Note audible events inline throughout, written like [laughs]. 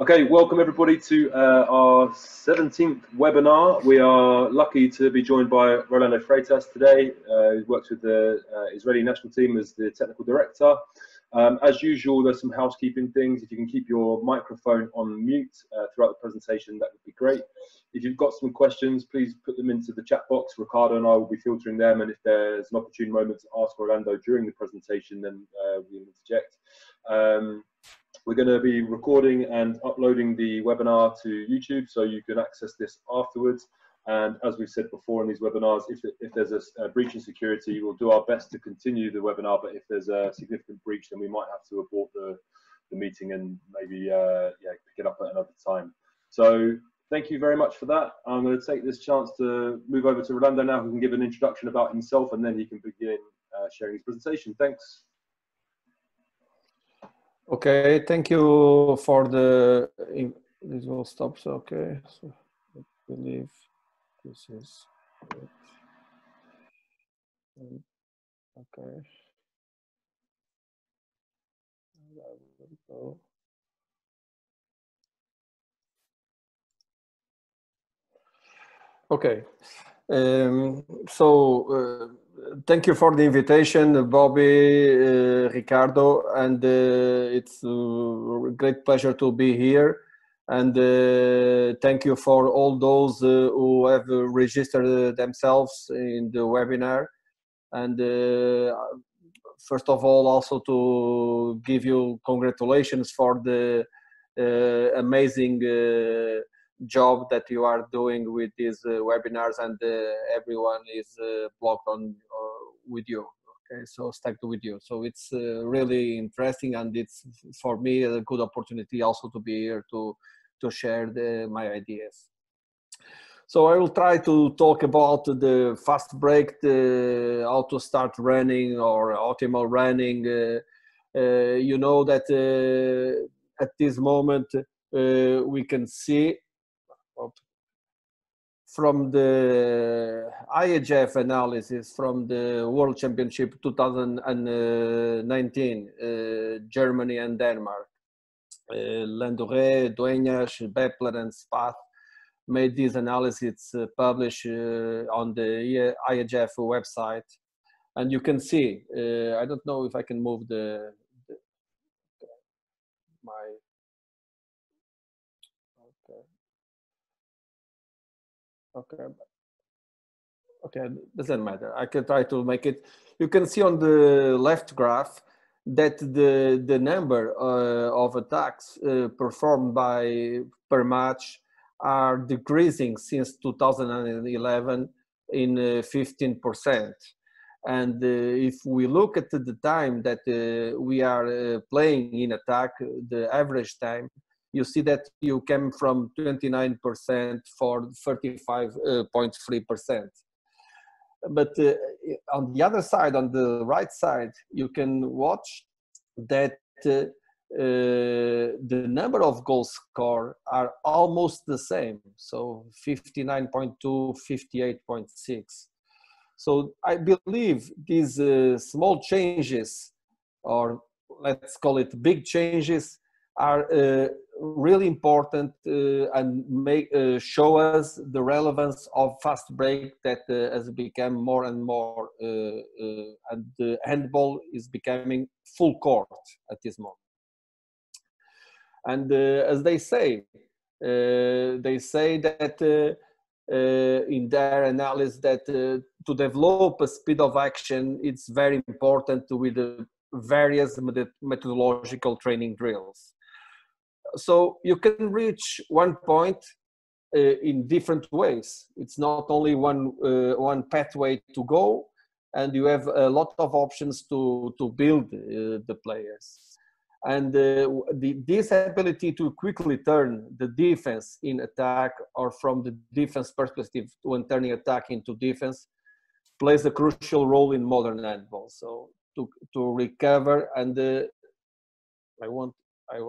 Okay, welcome everybody to uh, our 17th webinar. We are lucky to be joined by Rolando Freitas today, uh, who works with the uh, Israeli national team as the technical director. Um, as usual, there's some housekeeping things. If you can keep your microphone on mute uh, throughout the presentation, that would be great. If you've got some questions, please put them into the chat box. Ricardo and I will be filtering them, and if there's an opportune moment to ask Rolando during the presentation, then uh, we'll interject. Um, we're going to be recording and uploading the webinar to YouTube, so you can access this afterwards. And as we've said before in these webinars, if, if there's a, a, breach in security, we'll do our best to continue the webinar. But if there's a significant breach, then we might have to abort the, the meeting and maybe uh, yeah, pick it up at another time. So thank you very much for that. I'm going to take this chance to move over to Rolando now, who can give an introduction about himself, and then he can begin uh, sharing his presentation. Thanks. Okay, thank you for the, this will stop, so okay, so I believe this is it. Okay. Go. Okay, um, so uh, thank you for the invitation, Bobby, uh, Ricardo, and uh, it's a great pleasure to be here. And uh, thank you for all those uh, who have registered themselves in the webinar. And uh, first of all, also to give you congratulations for the uh, amazing job that you are doing with these uh, webinars and uh, everyone is uh, blocked on with you okay so stuck with you so it's really interesting and it's for me a good opportunity also to be here to to share the, my ideas so I will try to talk about the fast break, the, how to start running or optimal running. Uh, uh, you know that uh, at this moment we can see from the IHF analysis from the World Championship 2019, uh, Germany and Denmark, uh, Landouret, Dueñas, Bepler, and Spath made these analyses uh, published uh, on the IHF website. And you can see, uh, I don't know if I can move the, the my Okay. Okay, doesn't matter. I can try to make it. You can see on the left graph that the the number uh, of attacks uh, performed by per match are decreasing since 2011 in 15%. Uh, and uh, if we look at the time that uh, we are uh, playing in attack, the average time you see that you came from 29% for 35.3%. But uh, on the other side, on the right side, you can watch that uh, uh, the number of goals scored are almost the same. So 59.2, 58.6. So I believe these uh, small changes, or let's call it big changes, are uh, really important uh, and make uh, show us the relevance of fast break that uh, has become more and more uh, uh, and the handball is becoming full court at this moment. And as they say they say that in their analysis that to develop a speed of action it's very important with various methodological training drills so you can reach one point uh, in different ways. It's not only one uh, one pathway to go, and you have a lot of options to to build uh, the players. And uh, the, this ability to quickly turn the defense in attack, or from the defense perspective, when turning attack into defense, plays a crucial role in modern handball. So to to recover and uh, I want I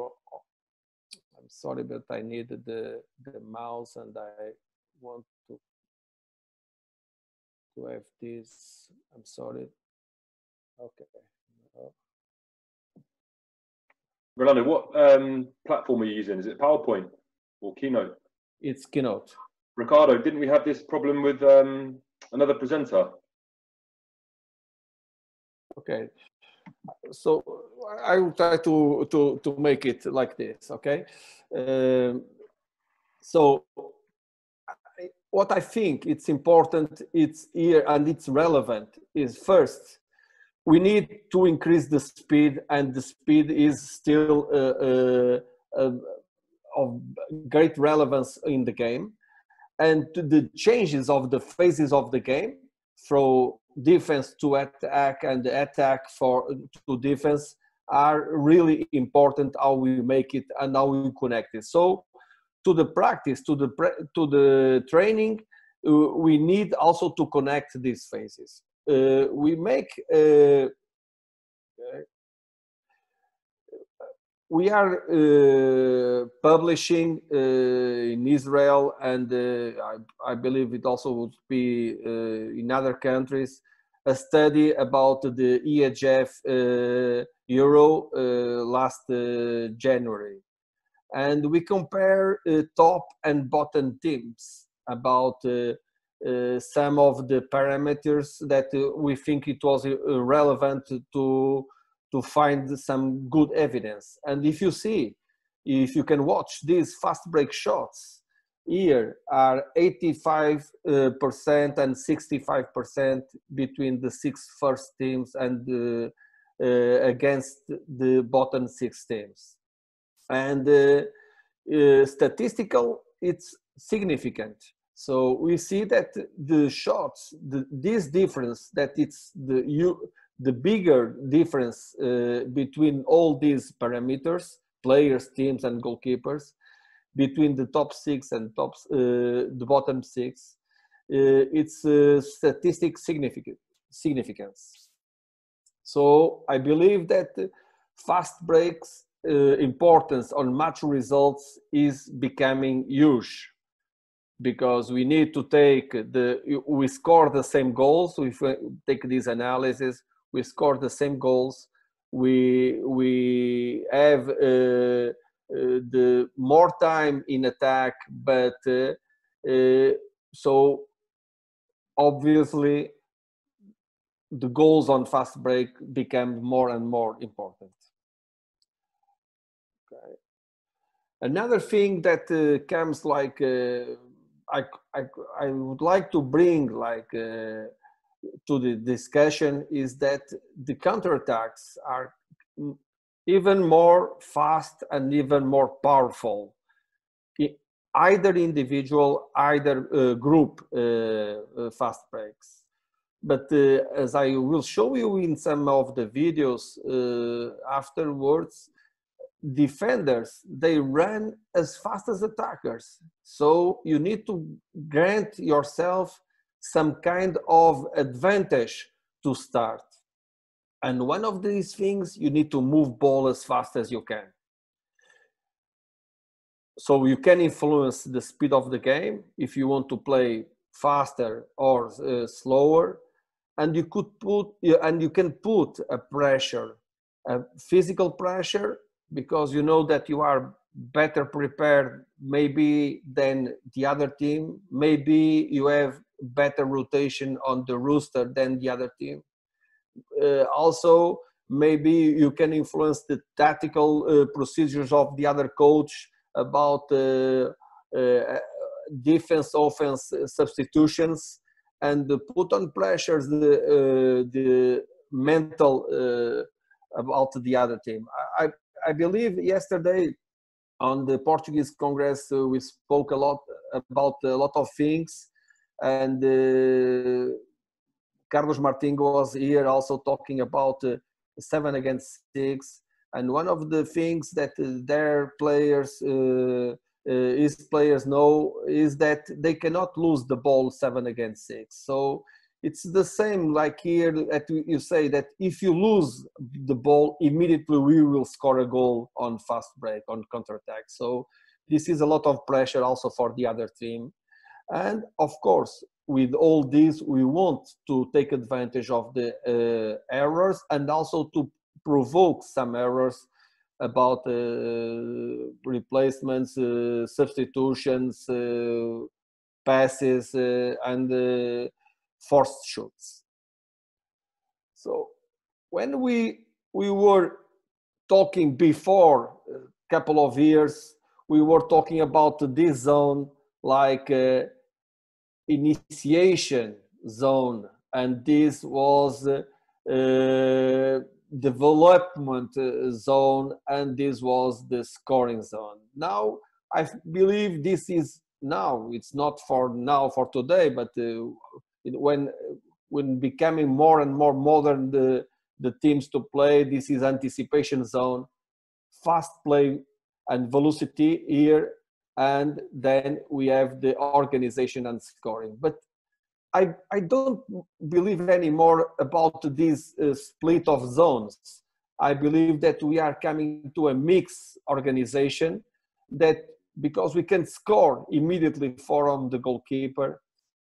sorry, but I needed the, the mouse and I want to, to have this. I'm sorry. Okay. Rolando, what um, platform are you using? Is it PowerPoint or Keynote? It's Keynote. Ricardo, didn't we have this problem with um, another presenter? Okay. So I will try to, to, to make it like this, okay? Um, so what I think it's important, it's here and it's relevant is first, we need to increase the speed and the speed is still uh, uh, uh, of great relevance in the game and the changes of the phases of the game from defense to attack and attack for to defense are really important how we make it and how we connect it. So to the practice to the to the training uh, we need also to connect these phases. Uh, we make uh, we are uh, publishing uh, in Israel and uh, I, I, believe it also would be uh, in other countries a study about the EHF uh, Euro uh, last January. And we compare top and bottom teams about some of the parameters that we think it was relevant to to find some good evidence. And if you see, if you can watch these fast break shots, here are 85% uh, and 65% between the six first teams and uh, uh, against the bottom six teams. And uh, uh, statistical, it's significant. So we see that the shots, the, this difference that it's the you the bigger difference uh, between all these parameters, players, teams, and goalkeepers, between the top six and top uh, the bottom six, uh, it's uh, statistic significance. So I believe that fast breaks uh, importance on match results is becoming huge because we need to take the we score the same goals if we take this analysis we score the same goals. We we have uh, uh, the more time in attack but uh, uh, so obviously the goals on fast break become more and more important. Okay. Another thing that uh, comes like uh, I, I i would like to bring like to the discussion is that the counterattacks are even more fast and even more powerful. Either individual either uh, group uh, uh, fast breaks. But uh, as i will show you in some of the videos uh, afterwards defenders they run as fast as attackers. So you need to grant yourself some kind of advantage to start. And one of these things, you need to move ball as fast as you can. So you can influence the speed of the game if you want to play faster or uh, slower. And you could put, and you can put a pressure, a physical pressure, because you know that you are better prepared maybe than the other team. Maybe you have better rotation on the rooster than the other team. Uh, also, maybe you can influence the tactical uh, procedures of the other coach about uh, uh defense offense substitutions and put on pressures the uh, the mental uh, about the other team. I, I believe yesterday on the Portuguese Congress we spoke a lot about a lot of things and uh, Carlos Martin was here also talking about uh, seven against six. And one of the things that uh, their players, uh, his players know is that they cannot lose the ball seven against six. So it's the same like here that you say that if you lose the ball immediately we will score a goal on fast break on counter attack so this is a lot of pressure also for the other team and of course, with all this, we want to take advantage of the uh, errors and also to provoke some errors about uh, replacements, uh, substitutions, uh, passes, uh, and forced shoots. So when we we were talking before a couple of years, we were talking about this zone like uh, initiation zone, and this was uh, development zone, and this was the scoring zone. Now, I believe this is now. It's not for now for today, but uh, when when becoming more and more modern, the the teams to play. This is anticipation zone, fast play and velocity here, and then we have the organization and scoring. But I, I don't believe anymore about this uh, split of zones. I believe that we are coming to a mixed organization that because we can score immediately from the goalkeeper,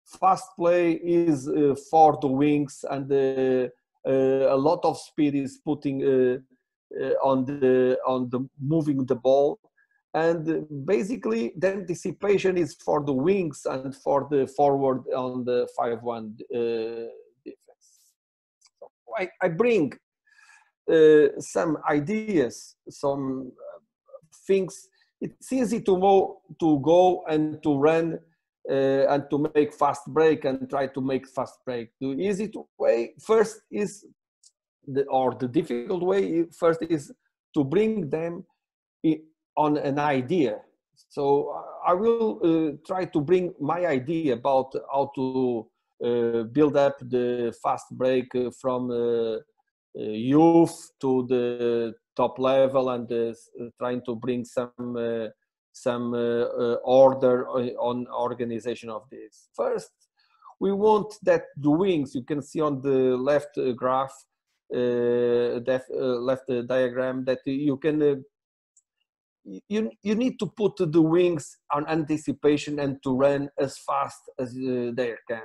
fast play is uh, for the wings and the uh, a lot of speed is putting uh, uh, on the on the moving the ball and basically the anticipation is for the wings and for the forward on the 5-1 uh, defense so I, I bring uh, some ideas some things it's easy to go to go and to run uh, and to make fast break and try to make fast break. The easy to way first is the or the difficult way first is to bring them on an idea. So uh, I will uh, try to bring my idea about how to uh, build up the fast break uh, from uh, youth to the top level and trying to bring some some uh, uh, order on organization of this. First, we want that the wings, you can see on the left uh, graph, that left diagram, that you can you you need to put the wings on anticipation and to run as fast as uh, they can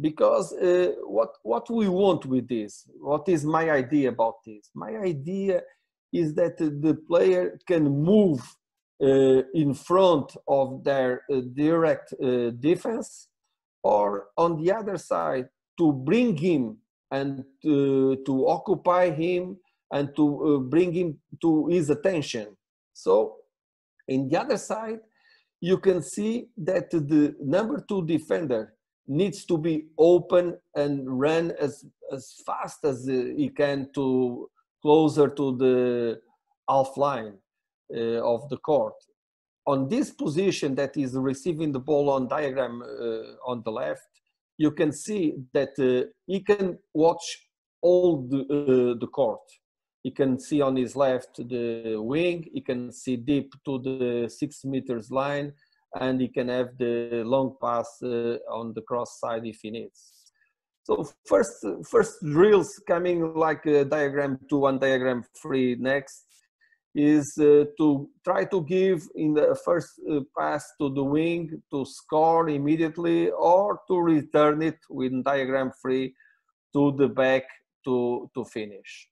because uh, what what we want with this what is my idea about this my idea is that the player can move uh, in front of their uh, direct uh, defense, or on the other side, to bring him and to occupy him and to bring him to his attention. So, in the other side, you can see that the number two defender needs to be open and run as, as fast as he can to closer to the half line uh, of the court. On this position that is receiving the ball on diagram uh, on the left, you can see that uh, he can watch all the, the court. He can see on his left the wing, he can see deep to the six meters line, and he can have the long pass uh, on the cross side if he needs. So first, first drills coming like diagram two and diagram three next is uh, to try to give in the first uh, pass to the wing to score immediately or to return it with diagram three to the back to, to finish.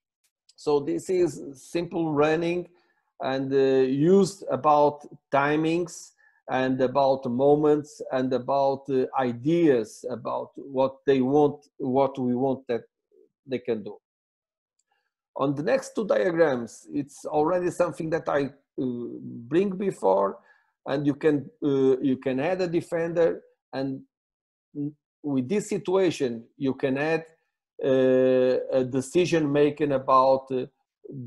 So this is simple running and uh, used about timings and about moments and about uh, ideas about what they want, what we want that they can do. On the next two diagrams, it's already something that I uh, bring before, and you can uh, you can add a defender, and with this situation, you can add a decision making about uh,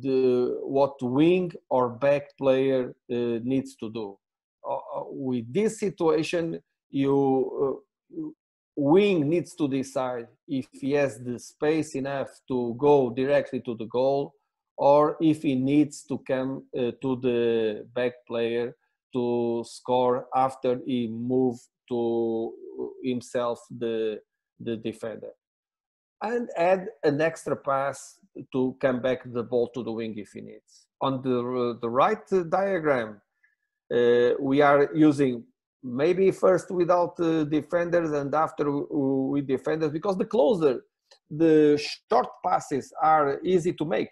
the what wing or back player uh, needs to do. Uh, with this situation, you wing needs to decide if he has the space enough to go directly to the goal or if he needs to come uh, to the back player to score after he move to himself the the defender and add an extra pass to come back the ball to the wing if he needs. On the the right diagram uh, we are using maybe first without uh, defenders and after with defenders because the closer the short passes are easy to make.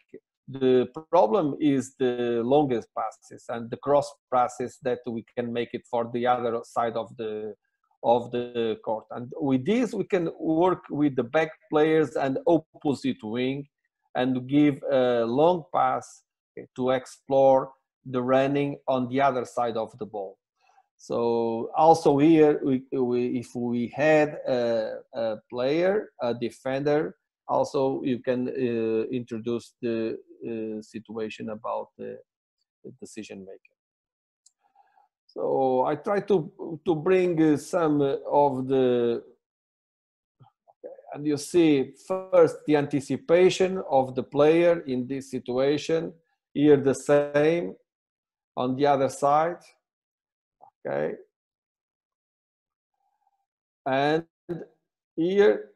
The problem is the longest passes and the cross passes that we can make it for the other side of the of the court. And with this, we can work with the back players and opposite wing and give a long pass to explore the running on the other side of the ball. So also here, we, we, if we had a, a, player, a defender, also you can uh, introduce the uh, situation about the, the decision making. So I try to to bring uh, some of the and you see first the anticipation of the player in this situation here the same on the other side okay? And here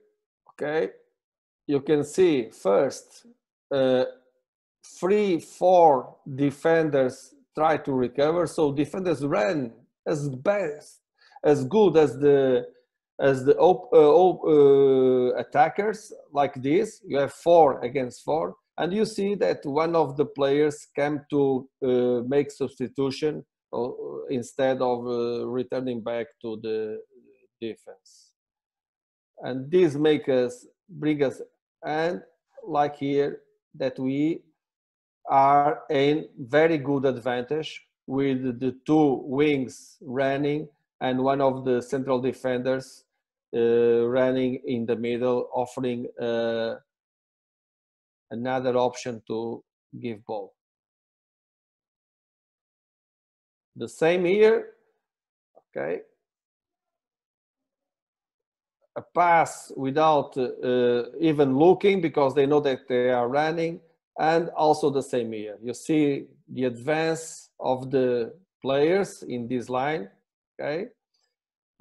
okay you can see first uh, three four defenders try to recover. So defenders ran as best as good as the as the op, uh, op, uh, attackers like this. You have four against four. And you see that one of the players came to uh, make substitution uh, instead of uh, returning back to the defense. And this make us bring us and like here that we are in very good advantage with the two wings running and one of the central defenders uh, running in the middle, offering uh, another option to give ball. The same here, okay. A pass without uh, even looking because they know that they are running and also the same here. You see the advance of the players in this line, okay?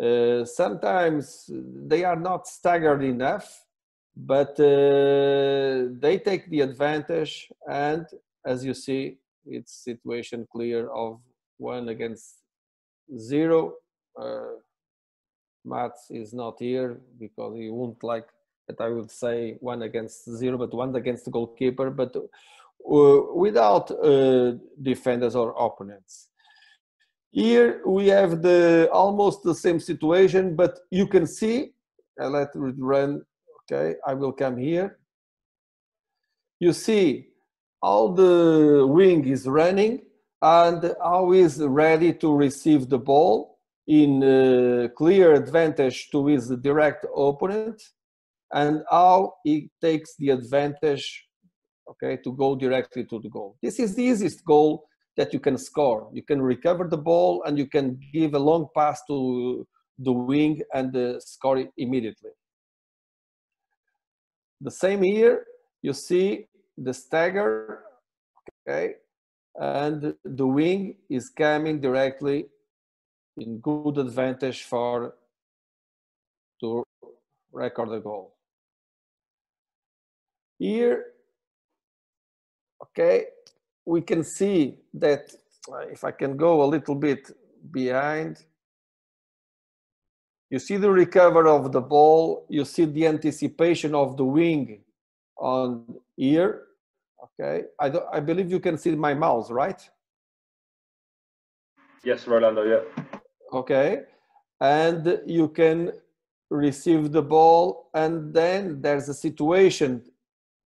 Uh, sometimes they are not staggered enough, but uh, they take the advantage and as you see, it's situation clear of one against zero. Uh, Mats is not here because he won't like that I would say one against zero, but one against the goalkeeper, but uh, without uh, defenders or opponents. Here we have the almost the same situation, but you can see, I let it run, okay, I will come here. You see how the wing is running and how is ready to receive the ball in uh, clear advantage to his direct opponent and how he takes the advantage okay to go directly to the goal. This is the easiest goal that you can score. You can recover the ball and you can give a long pass to the wing and uh, score it immediately. The same here you see the stagger okay and the wing is coming directly in good advantage for to record the goal here, okay, we can see that uh, if I can go a little bit behind, you see the recover of the ball, you see the anticipation of the wing on here, okay? I, I believe you can see my mouse, right? Yes, Rolando, yeah. Okay, and you can receive the ball and then there's a situation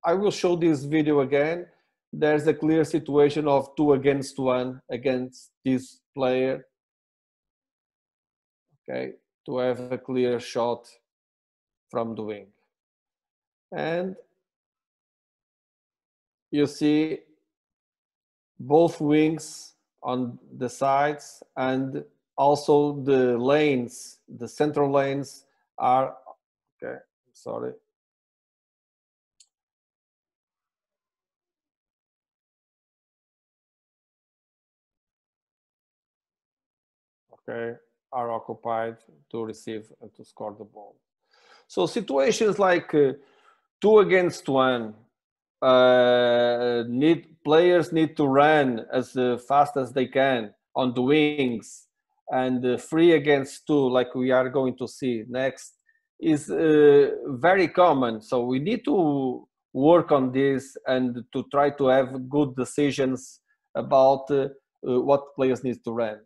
I will show this video again. There's a clear situation of two against one against this player. Okay, to have a clear shot from the wing. And you see both wings on the sides and also the lanes, the central lanes are, okay, sorry, okay, are occupied to receive and to score the ball. So situations like uh, two against one, uh, need players need to run as uh, fast as they can on the wings, and uh, three against two, like we are going to see next, is uh, very common. So we need to work on this and to try to have good decisions about uh, what players need to run.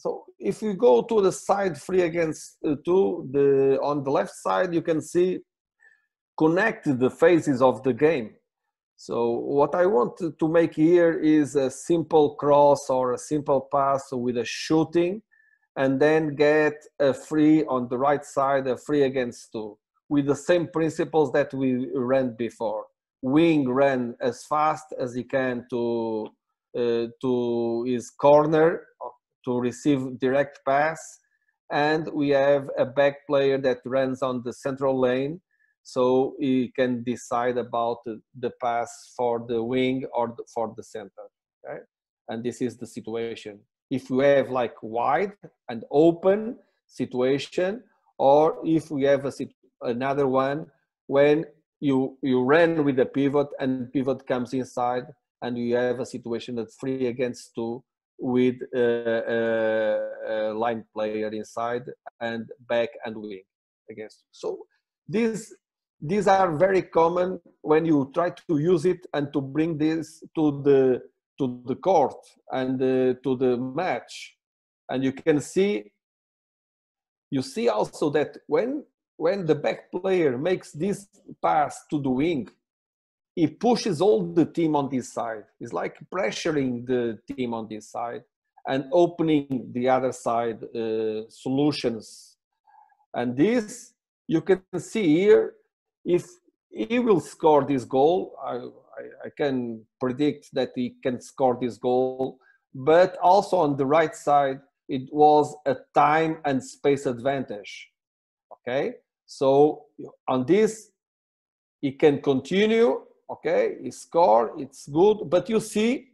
So if you go to the side three against uh, two, the on the left side you can see connect the phases of the game. So what I want to make here is a simple cross or a simple pass with a shooting and then get a free on the right side, a free against two with the same principles that we ran before. Wing ran as fast as he can to uh, to his corner to receive direct pass, and we have a back player that runs on the central lane, so he can decide about the pass for the wing or for the center. Okay? And this is the situation. If we have like wide and open situation, or if we have a another one when you you ran with the pivot and pivot comes inside and you have a situation that's three against two with a, a, a line player inside and back and wing against so these these are very common when you try to use it and to bring this to the to the court and uh, to the match. And you can see you see also that when when the back player makes this pass to the wing, he pushes all the team on this side. It's like pressuring the team on this side and opening the other side uh, solutions. And this, you can see here, if he will score this goal, I, I, I can predict that he can score this goal. But also on the right side, it was a time and space advantage. Okay, so on this, he can continue, okay, he score, it's good, but you see,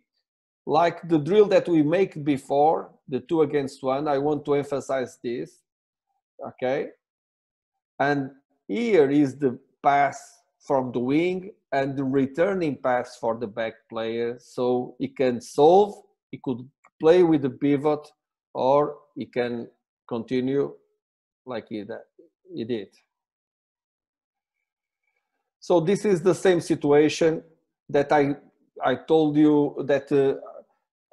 like the drill that we make before, the two against one, I want to emphasize this, okay? And here is the pass from the wing and the returning pass for the back player. So he can solve, he could play with the pivot, or he can continue like he, he did. So this is the same situation that I I told you that uh,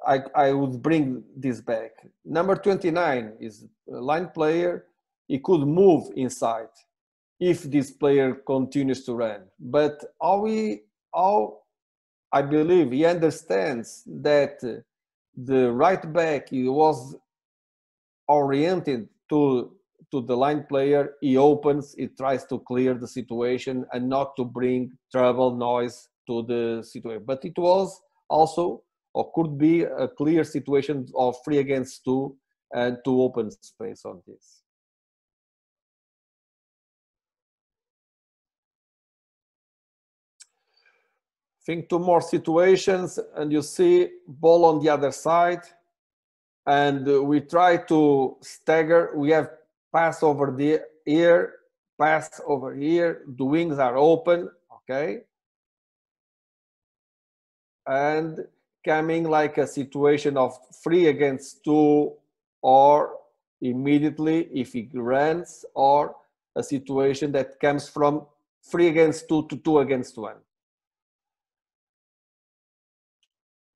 I I would bring this back. Number 29 is a line player. He could move inside if this player continues to run. But how how I believe he understands that the right back he was oriented to to the line player, he opens, he tries to clear the situation and not to bring trouble, noise to the situation. But it was also, or could be, a clear situation of three against two and to open space on this. Think two more situations and you see ball on the other side and we try to stagger. We have pass over the ear, pass over here, the wings are open, okay? And coming like a situation of three against two or immediately if he runs or a situation that comes from three against two to two against one.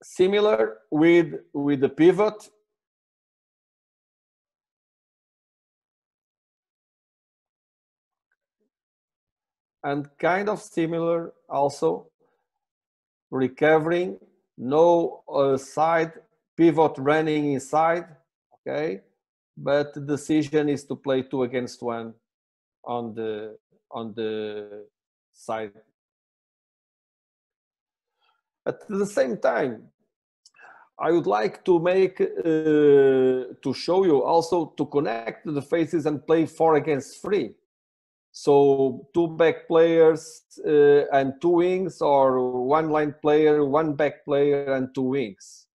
Similar with, with the pivot, and kind of similar also recovering no uh, side pivot running inside okay? But the decision is to play two against one on the on the side. At the same time i would like to make uh, to show you also to connect the faces and play four against three so two back players uh, and two wings or one line player, one back player and two wings.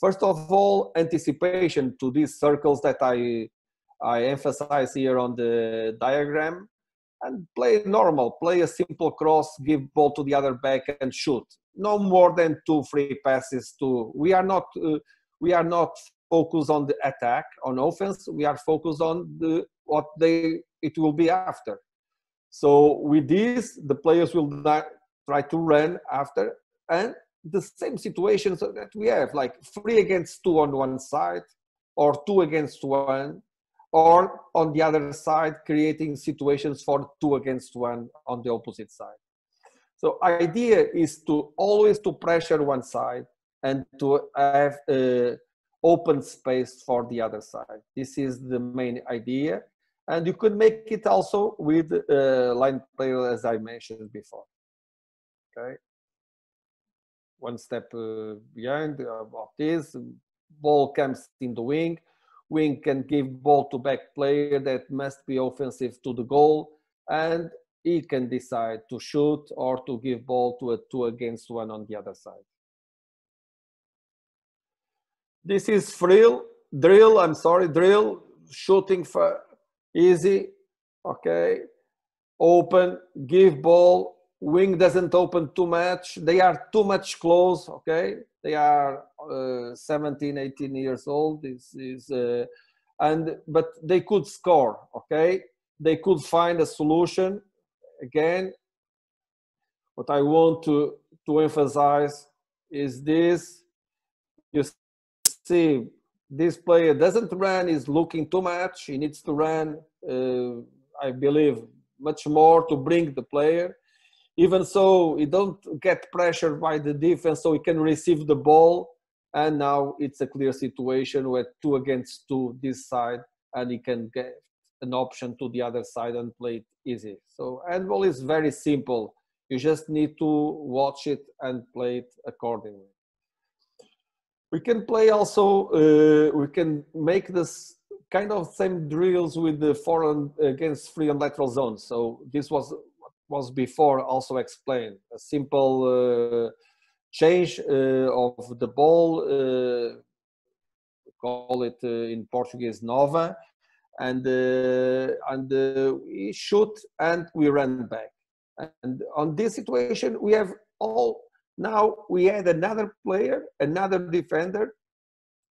First of all, anticipation to these circles that I, I emphasize here on the diagram and play normal, play a simple cross, give ball to the other back and shoot. No more than two free passes to, we are not, uh, we are not focused on the attack, on offense, we are focused on the, what they, it will be after so with this, the players will not try to run after, and the same situations that we have, like three against two on one side, or two against one, or on the other side, creating situations for two against one on the opposite side. So idea is to always to pressure one side and to have uh, open space for the other side. This is the main idea. And you could make it also with uh, line player as I mentioned before. Okay. One step uh, behind of this, ball comes in the wing, wing can give ball to back player that must be offensive to the goal and he can decide to shoot or to give ball to a two against one on the other side. This is drill, drill, I'm sorry, drill, shooting for easy, okay, open, give ball, wing doesn't open too much, they are too much close, okay, they are uh, 17 18 years old. This is uh, and but they could score. Okay they could find a solution. Again what i want to to emphasize is this. You see this player doesn't run is looking too much. He needs to run uh, i believe much more to bring the player. Even so he don't get pressured by the defense so he can receive the ball. And now it's a clear situation where two against two this side and he can get an option to the other side and play it easy. So handball is very simple. You just need to watch it and play it accordingly we can play also uh, we can make this kind of same drills with the foreign against free and lateral zones so this was was before also explained. A simple uh, change uh, of the ball, uh, call it uh, in Portuguese nova, and uh, and we shoot and we run back. And on this situation, we have all now we add another player, another defender,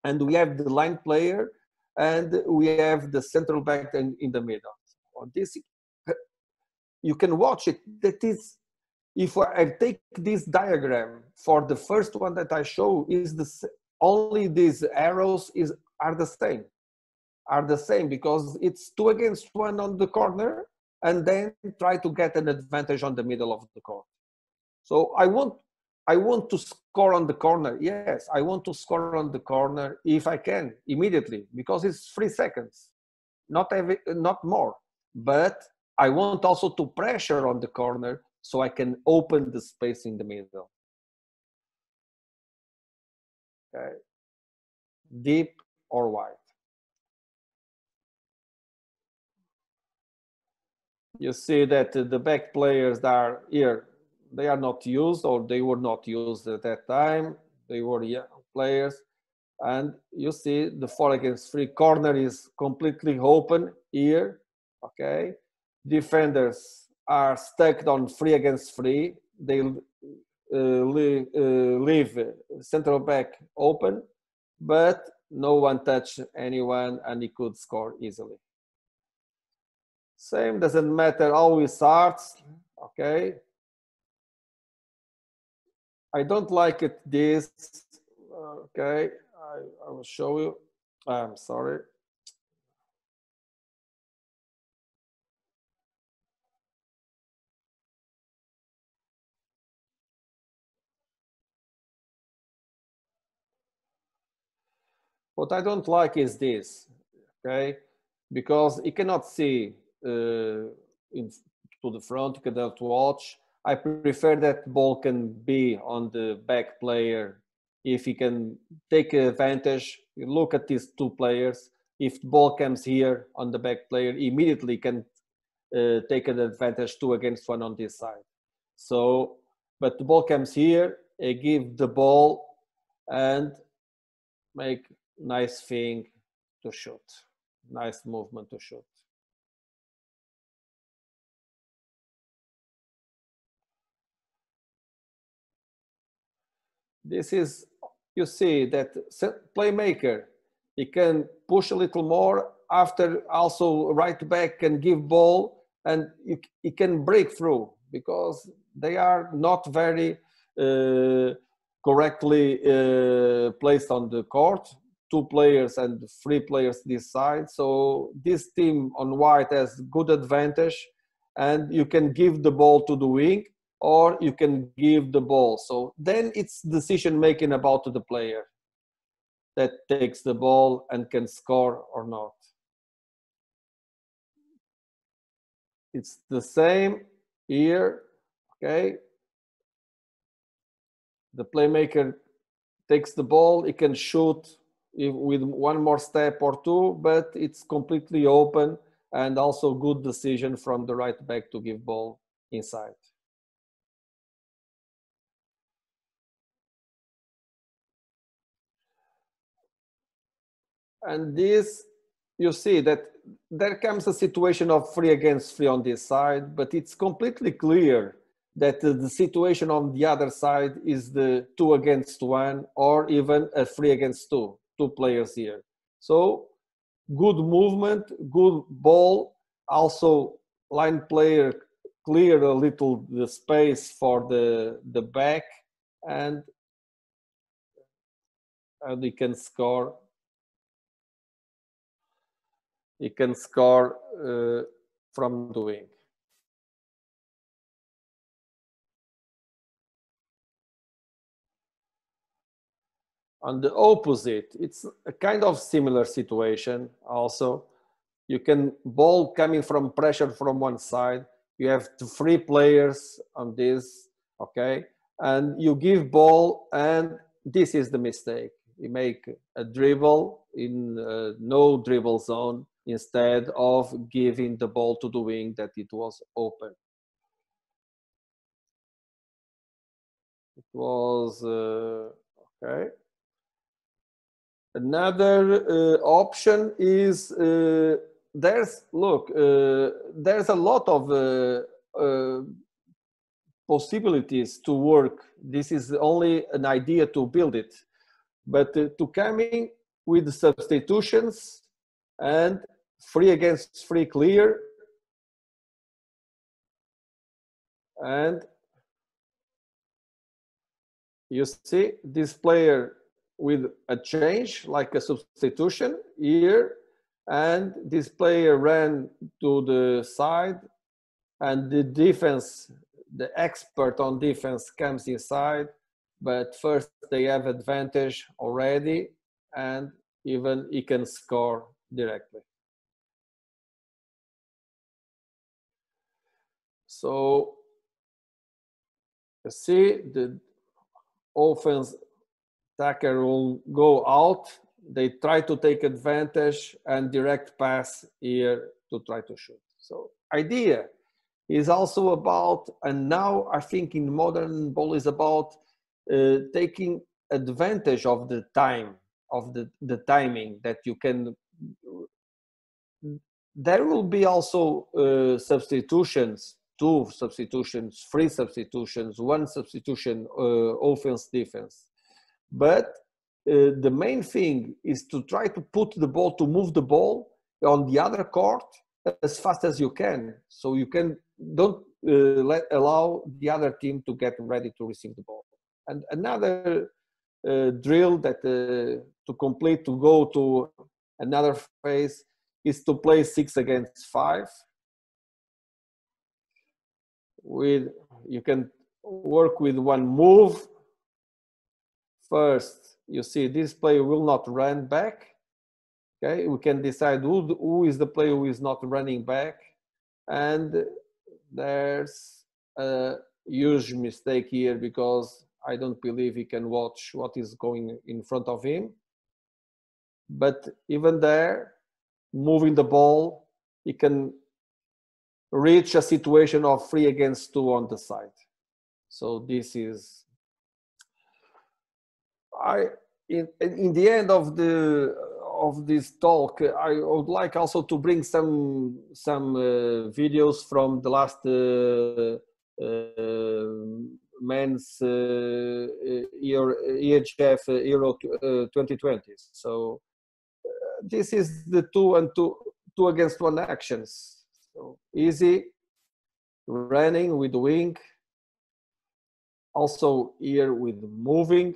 and we have the line player, and we have the central back in, in the middle. On this you can watch it. That is, if I take this diagram for the first one that I show, is the only these arrows is are the same, are the same because it's two against one on the corner, and then try to get an advantage on the middle of the court. So I want I want to score on the corner. Yes, I want to score on the corner if I can immediately because it's three seconds, not every, not more. But I want also to pressure on the corner so I can open the space in the middle. Okay. Deep or wide. You see that the back players are here, they are not used or they were not used at that time. They were young players. And you see the four against three corner is completely open here. Okay defenders are stuck on three against three. They uh, leave, uh, leave central back open, but no one touch anyone and he could score easily. Same, doesn't matter how he starts, okay? I don't like it this, okay? I, I will show you. I'm sorry. What I don't like is this, okay? Because you cannot see uh, in, to the front, you cannot watch. I prefer that ball can be on the back player if he can take advantage. Look at these two players. If the ball comes here on the back player, immediately can uh, take an advantage two against one on this side. So, but the ball comes here, I give the ball and make nice thing to shoot, nice movement to shoot. This is, you see that playmaker, he can push a little more after also right back and give ball and he can break through because They are not very uh, correctly uh, placed on the court. Two players and three players this side. So this team on white has good advantage, and you can give the ball to the wing or you can give the ball. So then it's decision making about the player that takes the ball and can score or not. It's the same here, okay? The playmaker takes the ball, he can shoot with one more step or two, but it's completely open and also good decision from the right back to give ball inside. And this, you see that there comes a situation of three against three on this side, but it's completely clear that the situation on the other side is the two against one or even a three against two, two players here. So good movement, good ball, also line player clear a little the space for the the back and and he can score he can score uh, from doing. On the opposite, it's a kind of similar situation also. You can ball coming from pressure from one side. You have three players on this, okay? And you give ball and this is the mistake. You make a dribble in no dribble zone instead of giving the ball to the wing that it was open. It was, uh, okay. Another uh, option is, uh, there's, look, uh, there's a lot of uh, uh, possibilities to work. This is only an idea to build it. But to coming with substitutions and three against free clear. And you see this player with a change like a substitution here. And this player ran to the side and the defense the expert on defense comes inside. But first they have advantage already and even he can score directly So you see the offense attacker will go out. They try to take advantage and direct pass here to try to shoot. So idea is also about, and now I think in modern ball is about uh, taking advantage of the time, of the, the timing that you can. There will be also uh, substitutions two substitutions, three substitutions, one substitution, uh, offense, defense. But uh, the main thing is to try to put the ball, to move the ball on the other court as fast as you can. So you can don't uh, let allow the other team to get ready to receive the ball. And another uh, drill that uh, to complete to go to another phase is to play six against five with you can work with one move. First you see this player will not run back. Okay we can decide who, who is the player who is not running back. And there's a huge mistake here because i don't believe he can watch what is going in front of him. But even there moving the ball he can reach a situation of three against two on the side. So this is, I in in the end of the of this talk, I would like also to bring some some uh, videos from the last uh, uh, men's uh, Euro, EHF Euro 2020. So uh, this is the two and two two against one actions so easy, running with wing, also here with moving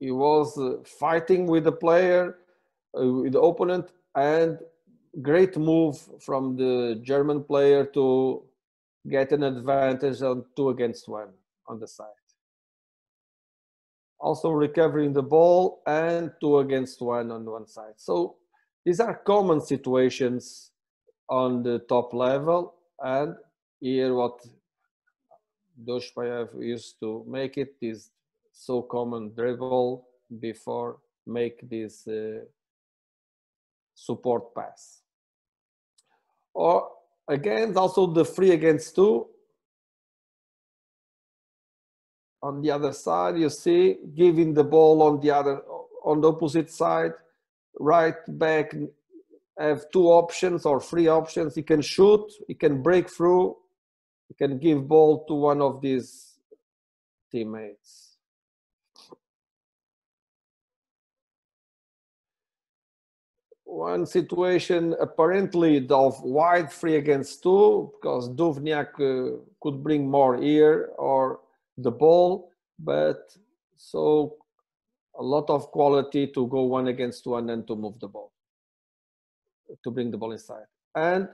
he was uh, fighting with the player, uh, with the opponent, and great move from the German player to get an advantage on two against one on the side. Also recovering the ball and two against one on one side. So these are common situations on the top level and here what Dujshebaev used to make it is so common dribble before make this uh, support pass. Or again, also the free against two. On the other side, you see, giving the ball on the other, on the opposite side, right back have two options or three options. He can shoot, he can break through, he can give ball to one of these teammates. one situation apparently of wide three against two because Duvnjak uh, could bring more here or the ball, but so a lot of quality to go one against one and to move the ball, to bring the ball inside. And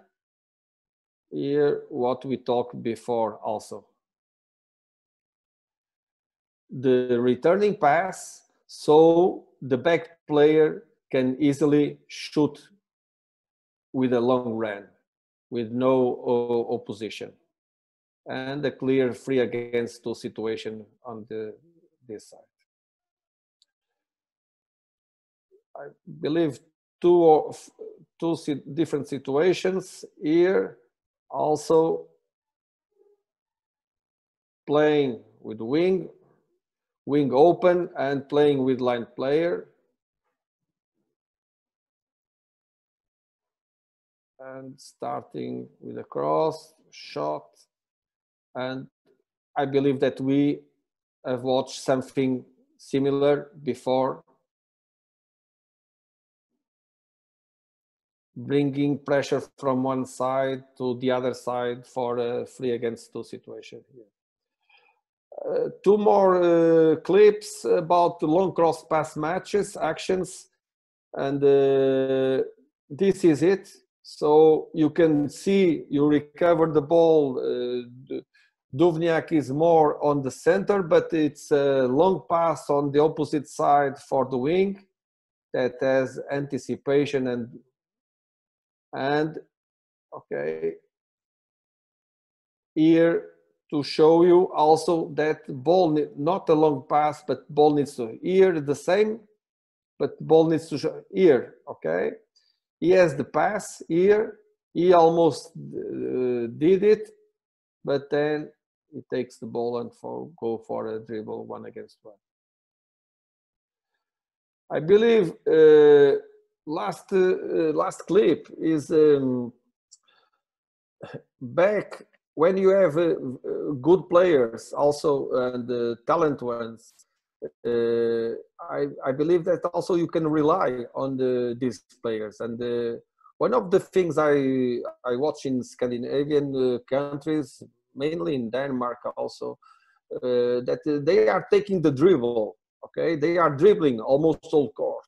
here what we talked before also. The returning pass, so the back player can easily shoot with a long run, with no uh, opposition, and a clear free against two situation on the this side. I believe two of two different situations here. Also playing with wing, wing open, and playing with line player and starting with a cross shot and i believe that we have watched something similar before bringing pressure from one side to the other side for a free against two situation here uh, two more uh, clips about long cross pass matches actions and uh, this is it so you can see you recover the ball. Duvnjak is more on the center, but it's a long pass on the opposite side for the wing that has anticipation and and okay here to show you also that ball not a long pass but ball needs to here the same but ball needs to show here okay he has the pass here. He almost uh, did it, but then he takes the ball and for, go for a dribble one against one. I believe uh, last uh, last clip is um, back when you have uh, good players also and uh, talent ones uh, I, I believe that also you can rely on the, these players. And uh, one of the things I, I watch in Scandinavian countries, mainly in Denmark also, uh, that they are taking the dribble, okay? They are dribbling almost all court.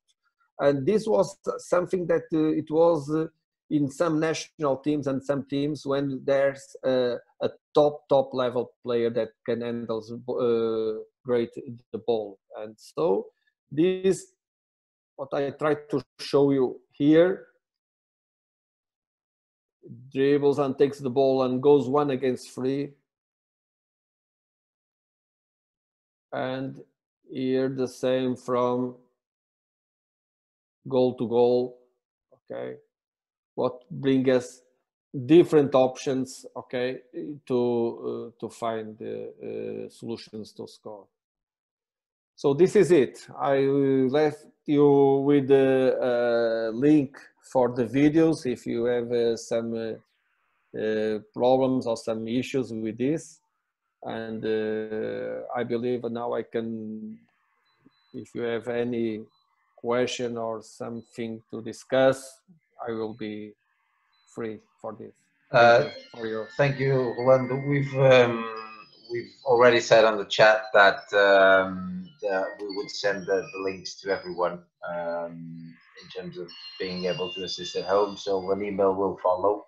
And this was something that uh, it was uh, in some national teams and some teams when there's a, a top, top level player that can handle great the ball. And so this, what I try to show you here, dribbles and takes the ball and goes one against three. And here the same from goal to goal, okay? What bring us different options, okay, to uh, to find the uh, solutions to score. So this is it. I left you with the uh, link for the videos if you have uh, some uh, uh problems or some issues with this. And uh, I believe now I can, if you have any question or something to discuss, I will be free for this. Uh, for your... Thank you, Rolando. We've um, we've already said on the chat that, um, that we would send the, the links to everyone um, in terms of being able to assist at home. So an email will follow.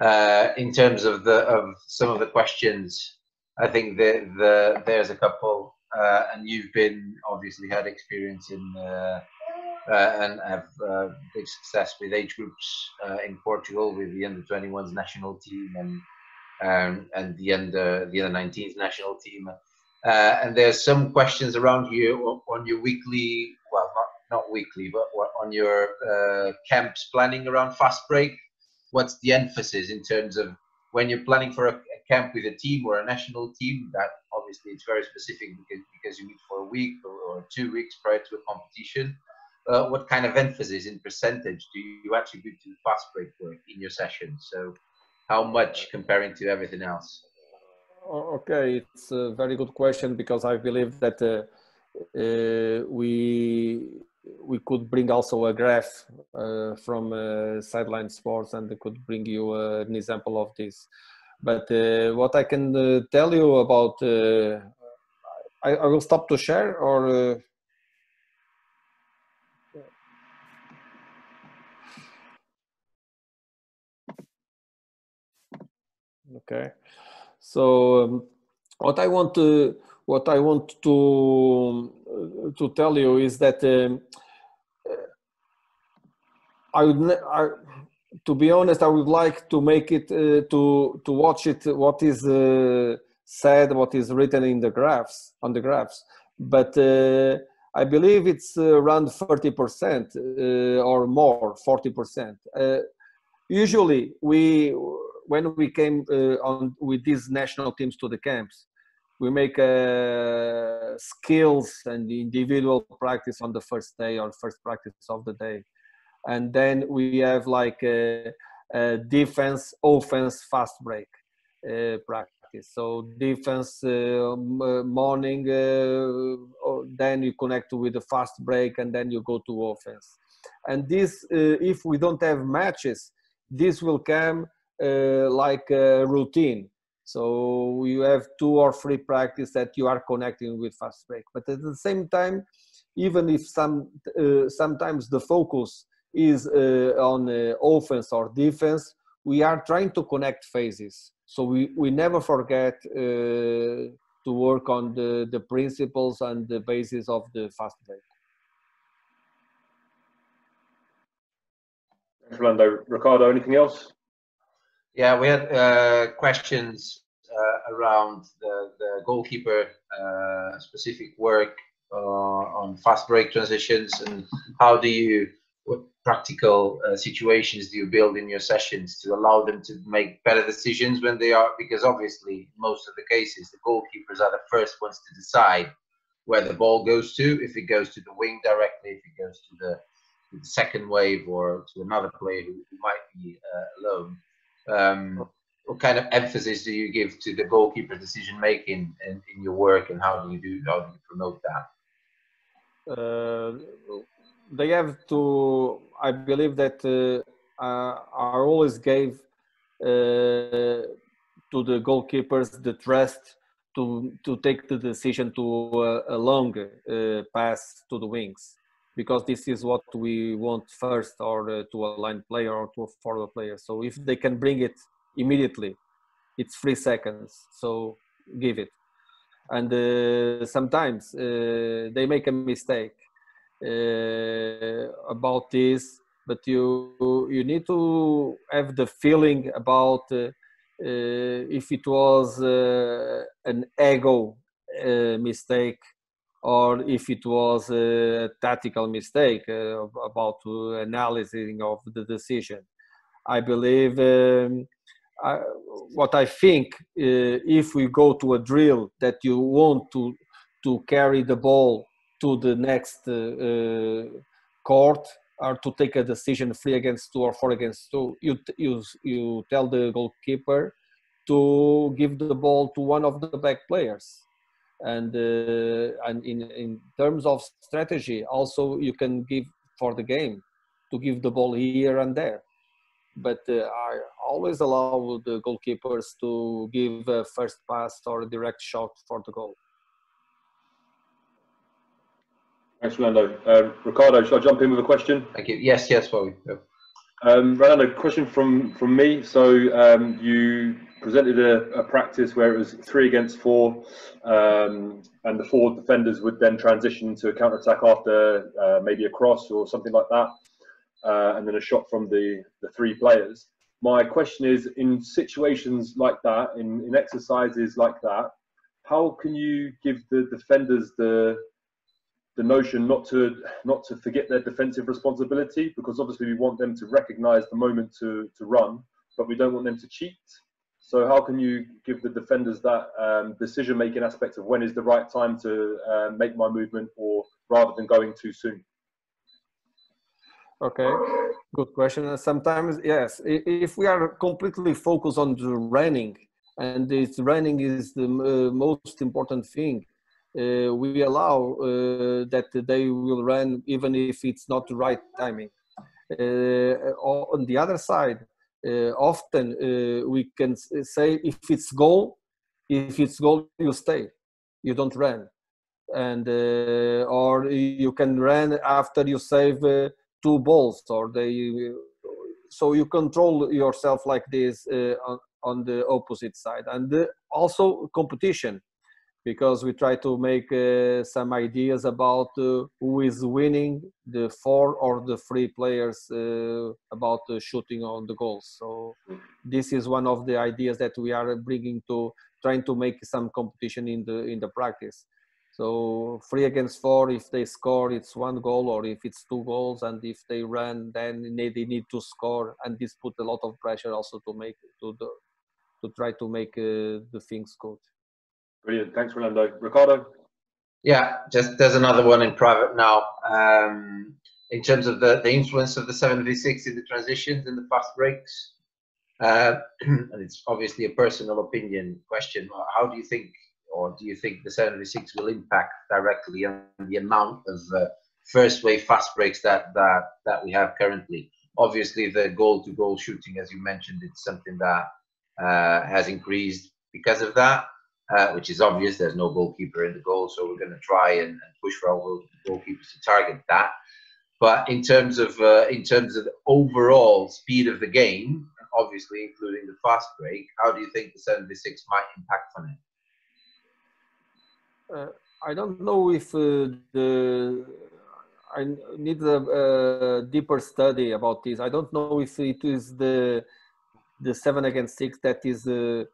Uh, in terms of the of some of the questions, I think that the there's a couple, uh, and you've been obviously had experience in uh, uh, and have uh, big success with age groups uh, in Portugal with the under 21s national team and um, and the under the under 19s national team. And there's some questions around you on your weekly, well, not weekly, but on your uh, camps planning around fast break. What's the emphasis in terms of when you're planning for a, a camp with a team or a national team? That obviously it's very specific because because you meet for a week or, or two weeks prior to a competition uh, what kind of emphasis in percentage do you attribute to fast break work in your session? So how much comparing to everything else? Okay, it's a very good question because I believe that uh, uh, we we could bring also a graph uh, from uh, sideline sports and could bring you uh, an example of this. But what I can tell you about, I, I, will stop to share or okay so um, what i want to what i want to to tell you is that um, i would I, to be honest i would like to make it uh, to to watch it what is uh, said what is written in the graphs on the graphs. But uh, i believe it's around 30% uh, or more 40% uh, usually we when we came uh, on with these national teams to the camps, we make uh, skills and individual practice on the first day or first practice of the day, and then we have like a, a defense, offense, fast break uh, practice. So defense uh, morning, uh, then you connect with the fast break, and then you go to offense. And this, uh, if we don't have matches, this will come uh, like a routine. So you have two or three practice that you are connecting with fast break. But at the same time, even if some uh, sometimes the focus is uh, on uh, offense or defense, we are trying to connect phases. So we, we never forget uh, to work on the, the principles and the basis of the fast break. Fernando, Ricardo, anything else? Yeah, we had uh, questions uh, around the, the goalkeeper uh, specific work uh, on fast break transitions and how do you, what practical uh, situations do you build in your sessions to allow them to make better decisions when they are, because obviously most of the cases, the goalkeepers are the first ones to decide where the ball goes to, if it goes to the wing directly, if it goes to the, to the second wave or to another player who, might be uh, alone. Um, what kind of emphasis do you give to the goalkeeper decision making in, in your work, and how do you do how do you promote that? Uh, they have to. I believe that uh, I always gave uh, to the goalkeepers the trust to to take the decision to uh, a long uh, pass to the wings because this is what we want first or uh, to a line player or to a forward player. So if they can bring it immediately it's three seconds so give it. And uh, sometimes uh, they make a mistake uh, about this but you you need to have the feeling about uh, uh, if it was an ego mistake or if it was a tactical mistake uh, about analyzing of the decision. I believe um, I, what I think uh, if we go to a drill that you want to to carry the ball to the next uh, uh court or to take a decision three against two or four against two, you you you tell the goalkeeper to give the ball to one of the back players and uh, and in in terms of strategy also you can give for the game to give the ball here and there but uh, i always allow the goalkeepers to give a first pass or a direct shot for the goal Thanks, Rolando. Uh, Ricardo, shall I jump in with a question? Thank you. Yes, yes, Bobby. Yeah. Um, a question from from me. So um, you presented a, a, practice where it was three against four, um, and the four defenders would then transition to a counter attack after uh, maybe a cross or something like that, uh, and then a shot from the the three players. My question is, in situations like that, in, in exercises like that, how can you give the defenders the the notion not to not to forget their defensive responsibility because obviously we want them to recognize the moment to to run but we don't want them to cheat. So how can you give the defenders that um, decision making aspect of when is the right time to uh, make my movement or rather than going too soon? Okay good question. Sometimes yes if we are completely focused on the running and this running is the uh, most important thing uh, we allow uh, that they will run even if it's not the right timing. Uh, on the other side, often we can say if it's goal, if it's goal, you stay, you don't run, and or you can run after you save two balls, or they. So you control yourself like this on, on the opposite side, and also competition because we try to make uh, some ideas about uh, who is winning the four or the three players uh, about shooting on the goals so this is one of the ideas that we are bringing to trying to make some competition in the in the practice. So three against four if they score it's one goal or if it's two goals and if they run then they need to score and this put a lot of pressure also to make to the to try to make uh, the things good Brilliant. Thanks, Rolando. Ricardo? Yeah, just there's another one in private now. Um, in terms of the, the influence of the 7v6 in the transitions and the fast breaks, uh, [clears throat] and it's obviously a personal opinion question. How do you think, or do you think the 7v6 will impact directly on the amount of uh, first wave fast breaks that, that, that we have currently? Obviously, the goal to goal shooting, as you mentioned, it's something that uh, has increased because of that uh, which is obvious. There's no goalkeeper in the goal, so we're going to try and, and, push for our goalkeepers to target that. But in terms of uh, in terms of the overall speed of the game, obviously including the fast break, how do you think the 76 might impact on it? Uh, I don't know if uh, the I need a, a, deeper study about this. I don't know if it is the the seven against six that is uh,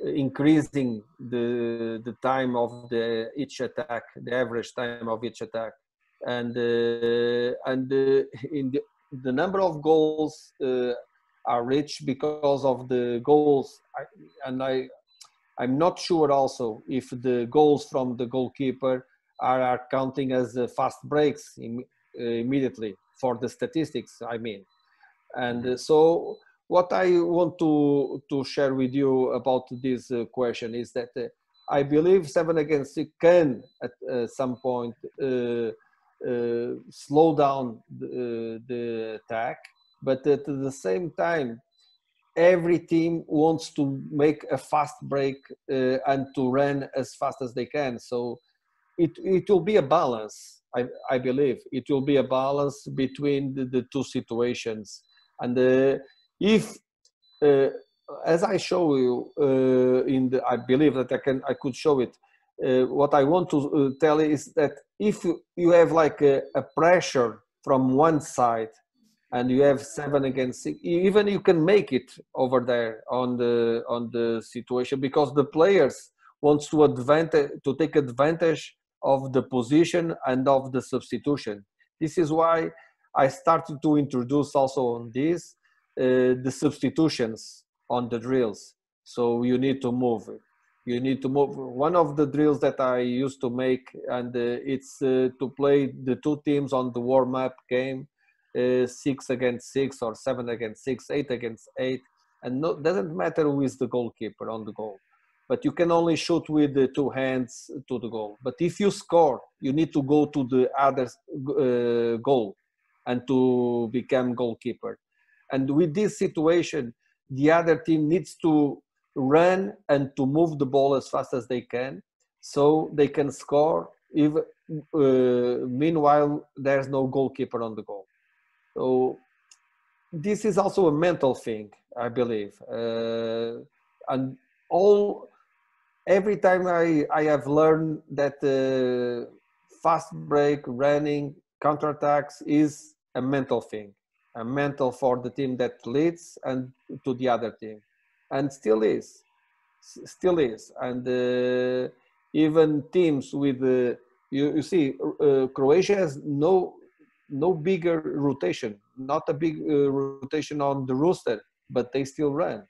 increasing the the time of the each attack, the average time of each attack, and uh, and uh, in the the number of goals uh, are reached because of the goals, I, and I I'm not sure also if the goals from the goalkeeper are, are counting as fast breaks Im, uh, immediately for the statistics. I mean, and uh, so what I want to, to share with you about this uh, question is that uh, I believe seven against six can at uh, some point uh, uh, slow down the, uh, the, attack, but at the same time, every team wants to make a fast break and to run as fast as they can. So it, it will be a balance, I, I believe. It will be a balance between the, the two situations. And if uh, as I show you uh, in the, I believe that I can, I could show it. Uh, what I want to uh, tell is that if you have like a, a, pressure from one side and you have seven against six, even you can make it over there on the on the situation because the players wants to advantage to take advantage of the position and of the substitution. This is why I started to introduce also on this the substitutions on the drills. So you need to move. You need to move. One of the drills that I used to make, and uh, it's uh, to play the two teams on the warm-up game, uh, six against six or seven against six, eight against eight, and no, doesn't matter who is the goalkeeper on the goal. but you can only shoot with the two hands to the goal. But if you score, you need to go to the other uh, goal and to become goalkeeper. And with this situation, the other team needs to run and to move the ball as fast as they can so they can score if uh, meanwhile there's no goalkeeper on the goal. So this is also a mental thing i believe uh, and all every time i i have learned that uh, fast break running counterattacks is a mental thing a mental for the team that leads and to the other team. And still is still is. And uh, even teams with uh, you, you see uh, croatia has no no bigger rotation not a big uh, rotation on the roster but they still run.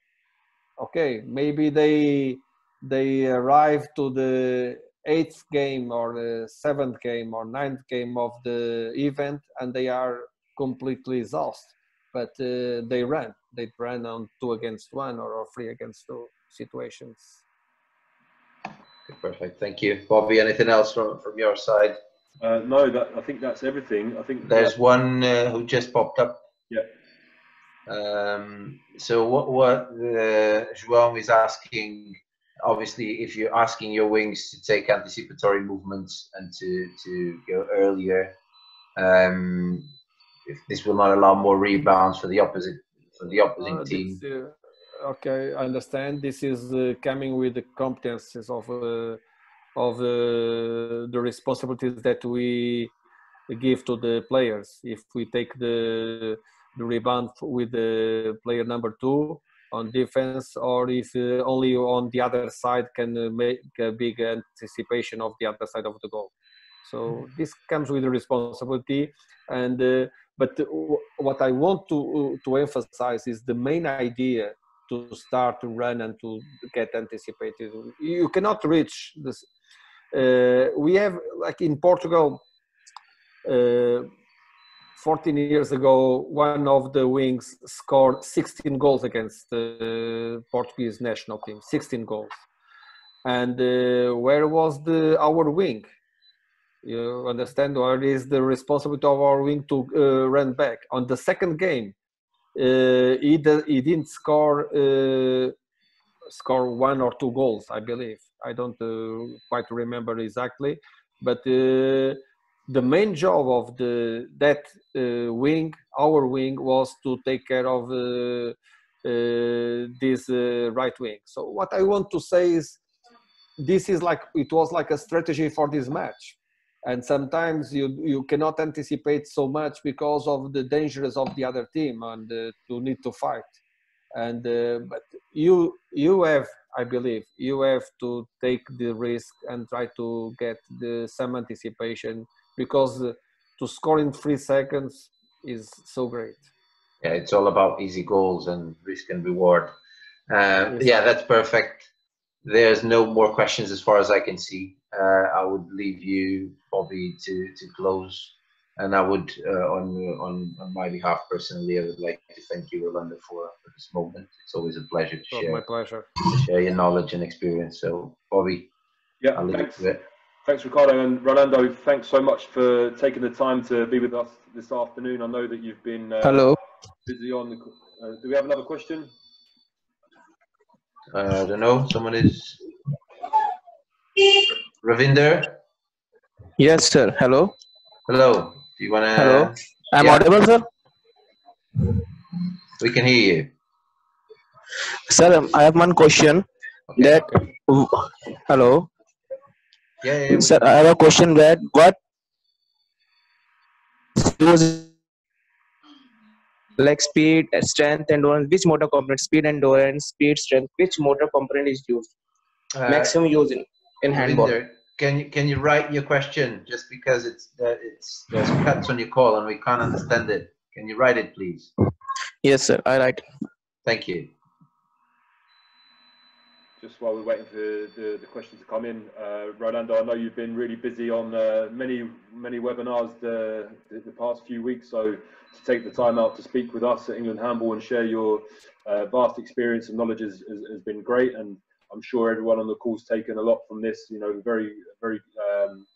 Okay maybe they they arrive to the eighth game or the seventh game or ninth game of the event and they are completely exhausted but uh, they ran they ran on two against one or, or three against two situations Okay, perfect. Thank you, Bobby. Anything else from from your side? Uh, no, that I think that's everything. I think There's one uh, who just popped up. Yeah. Um, so what what uh, João is asking, obviously, if you're asking your wings to take anticipatory movements and to to go earlier, um, if this will not allow more rebounds for the opposite for the opposing Uh, team. uh, okay, I understand. This is uh, coming with the competences of uh, of uh, the responsibilities that we give to the players. If we take the the rebound with the player number two on defense, or if uh, only on the other side can uh, make a big anticipation of the other side of the goal. So this comes with the responsibility, and uh, but what I want to to emphasize is the main idea to start to run and to get anticipated. You cannot reach this. Uh, we have like in Portugal. Uh, 14 years ago, one of the wings scored 16 goals against the Portuguese national team. 16 goals, and uh, where was the our wing? You understand? Where is the responsibility of our wing to uh, run back on the second game? uh, he, he didn't score uh, score one or two goals, I believe. I don't uh, quite remember exactly, but uh, the main job of the that uh, wing, our wing, was to take care of this right wing. So what I want to say is, this is like it was like a strategy for this match and sometimes you you cannot anticipate so much because of the dangers of the other team and uh, to need to fight and uh, but you you have i believe you have to take the risk and try to get the some anticipation because uh, to score in three seconds is so great Yeah, it's all about easy goals and risk and reward. Uh, yeah, that's perfect. There's no more questions as far as I can see. Uh, I would leave you, Bobby, to, to close. And I would, uh, on, on on my behalf personally, I would like to thank you, Rolando, for, for this moment. It's always a pleasure to it was share, my pleasure to share your knowledge and experience. So, Bobby, Yeah, I'll leave thanks. it. Thanks, Ricardo and Rolando. Thanks so much for taking the time to be with us this afternoon. I know that you've been uh, Hello. busy on. The, uh, do we have another question? Uh, I don't know. Someone is. Ravinder, Yes, sir. Hello. hello. Do you want to? Hello. I'm yeah. audible, sir. We can hear you. Sir, um, I have one question. Okay. That hello, Yeah, yeah, sir. I have a question. That what was like speed, strength, endurance. Which motor component? Speed, endurance, speed, strength. Which motor component is used? Uh, Maximum used in, in handball. Can you can you write your question just because it's uh, it's there's cuts on your call and we can't understand it. Can you write it, please? Yes, sir. I write. Thank you. Just while we're waiting for the, the question to come in, uh, Rolando, I know you've been really busy on uh, many many webinars the, the, the past few weeks. So to take the time out to speak with us at England Handball and share your uh, vast experience and knowledge has, has, has been great. And I'm sure everyone on the call's taken a lot from this. You know, very, very, um,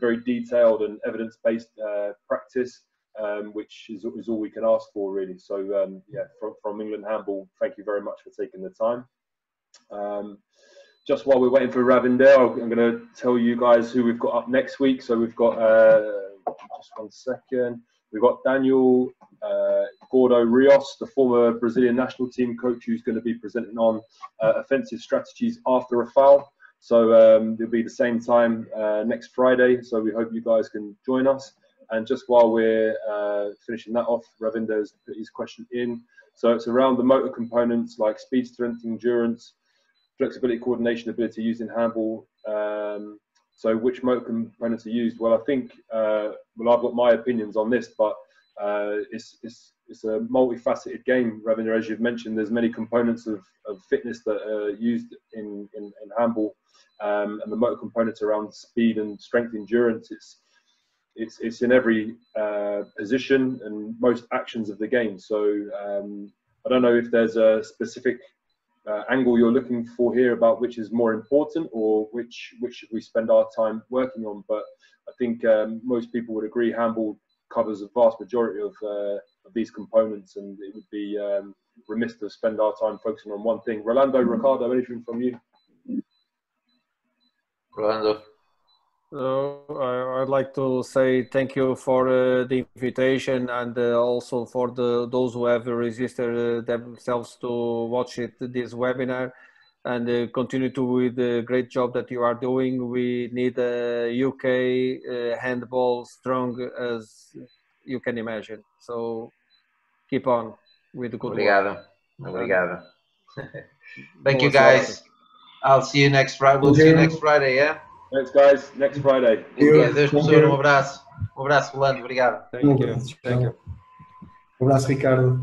very detailed and evidence-based uh, practice, um, which is, is all we can ask for, really. So, um, yeah, from, from England Handball, thank you very much for taking the time. Um, just while we're waiting for Ravinder, I'm going to tell you guys who we've got up next week. So we've got, uh, just one second, we've got Daniel uh, Gordo Rios, the former Brazilian national team coach, who's going to be presenting on uh, offensive strategies after a foul. So um, it'll be the same time uh, next Friday. So we hope you guys can join us. And just while we're uh, finishing that off, Ravinder's put his question in. So it's around the motor components like speed, strength, endurance, flexibility, coordination, ability used in handball. Um, so which motor components are used? Well, I think, uh, well, I've got my opinions on this, but uh, it's, it's, it's a multifaceted game, Ravinder. As you've mentioned, there's many components of, of fitness that are used in, in, in handball, um, and the motor components around speed and strength endurance. It's it's it's in every uh, position and most actions of the game. So um, I don't know if there's a specific uh, angle you're looking for here about which is more important or which which should we spend our time working on. But I think um, most people would agree handball covers a vast majority of, uh, of these components, and it would be um, remiss to spend our time focusing on one thing. Rolando, Ricardo, anything from you? Rolando. So I, would like to say thank you for uh, the invitation and uh, also for the those who have registered themselves to watch it this webinar and uh, continue to with the great job that you are doing. We need a UK uh, handball strong as you can imagine. So keep on with the good Obrigado. work. Obrigado. [laughs] Thank you guys. I'll see you next Friday. We'll see you next Friday, yeah? Thanks, guys. Next Friday. Deus, professor. Um abraço. Um abraço, Rolando. Obrigado. Thank you. Thank you. Um abraço, Ricardo.